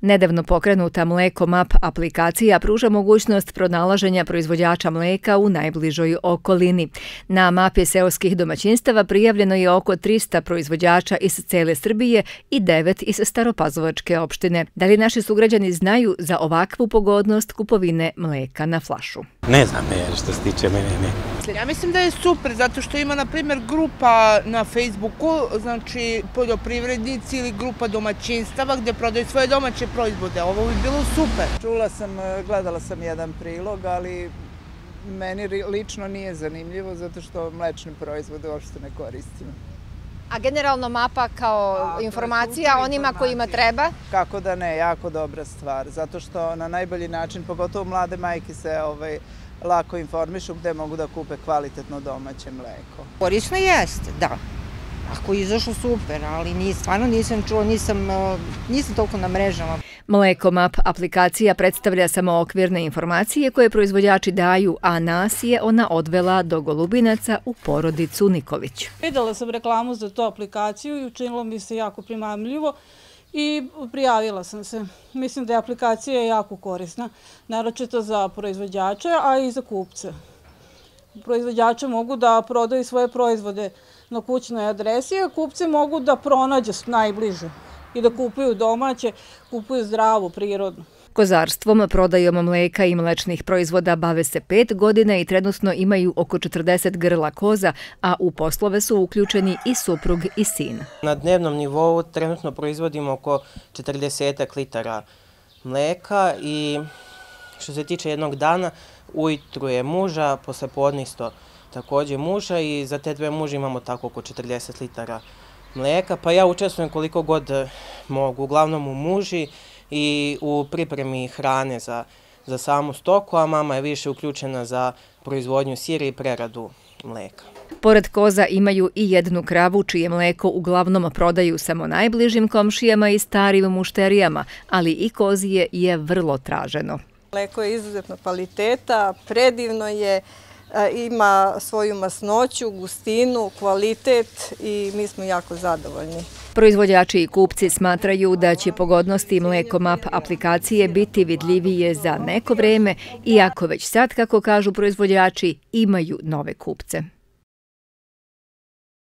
Nedavno pokrenuta Mleko Map aplikacija pruža mogućnost pronalaženja proizvođača mleka u najbližoj okolini. Na mapi seoskih domaćinstava prijavljeno je oko 300 proizvođača iz cele Srbije i 9 iz Staropazovačke opštine. Da li naši sugrađani znaju za ovakvu pogodnost kupovine mleka na flašu? Ne znam je što se tiče mene, ne. Ja mislim da je super, zato što ima, na primjer, grupa na Facebooku, znači poljoprivrednici ili grupa domaćinstava gdje prodaju svoje domaće proizvode. Ovo bi bilo super. Čula sam, e, gledala sam jedan prilog, ali meni lično nije zanimljivo zato što mlečne proizvode uopšte ne koristim. A generalno mapa kao informacija onima kojima treba? Kako da ne, jako dobra stvar. Zato što na najbolji način, pogotovo mlade majke se ovaj, lako informišu gde mogu da kupe kvalitetno domaće mleko. Korisno jeste, da. Ako je izašlo super, ali nis, stvarno nisam čuo, nisam, e, nisam toliko na mrežama. Mleko Map aplikacija predstavlja samo okvirne informacije koje proizvođači daju, a nas je ona odvela do Golubinaca u porodicu Nikolić. Videla sam reklamu za tu aplikaciju i učinilo mi se jako primamljivo i prijavila sam se. Mislim da je aplikacija jako korisna, naročito za proizvođače, a i za kupce. Proizvođače mogu da prodaju svoje proizvode na kućnoj adresi, a kupce mogu da pronađe najbliže i da kupuju domaće, kupuju zdravu, prirodnu. Kozarstvom, prodajom mleka i mlečnih proizvoda bave se pet godina i trenutno imaju oko 40 grla koza, a u poslove su uključeni i suprug i sin. Na dnevnom nivou trenutno proizvodimo oko 40 litara mleka i što se tiče jednog dana, ujutru je muža, posle podne isto također muža i za te dve muže imamo tako oko 40 litara mleka, pa ja učestvujem koliko god mogu, uglavnom u muži i u pripremi hrane za, za samu stoku, a mama je više uključena za proizvodnju sira i preradu mleka. Pored koza imaju i jednu kravu čije mleko uglavnom prodaju samo najbližim komšijama i starim mušterijama, ali i kozije je vrlo traženo. Mleko je izuzetno kvaliteta, predivno je, e, ima svoju masnoću, gustinu, kvalitet i mi smo jako zadovoljni. Proizvođači i kupci smatraju da će pogodnosti Mlekomap aplikacije biti vidljivije za neko vreme, iako već sad, kako kažu proizvođači, imaju nove kupce.